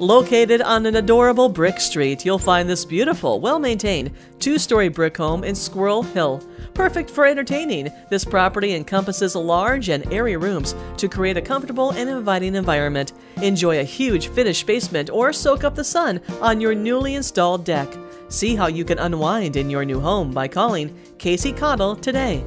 Located on an adorable brick street, you'll find this beautiful, well-maintained, two-story brick home in Squirrel Hill. Perfect for entertaining, this property encompasses large and airy rooms to create a comfortable and inviting environment. Enjoy a huge finished basement or soak up the sun on your newly installed deck. See how you can unwind in your new home by calling Casey Caudill today.